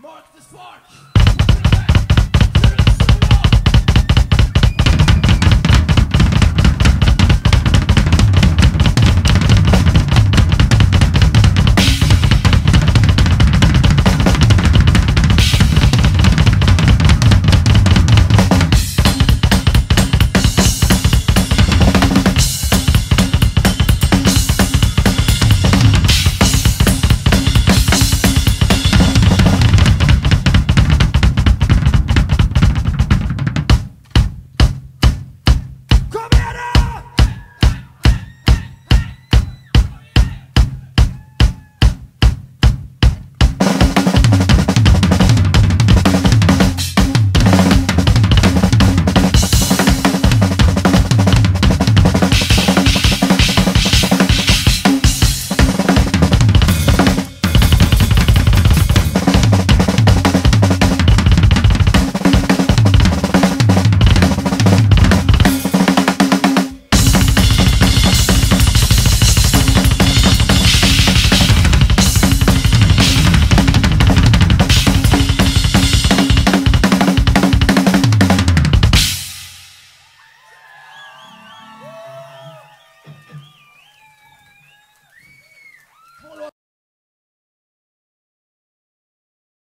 Mark the spark.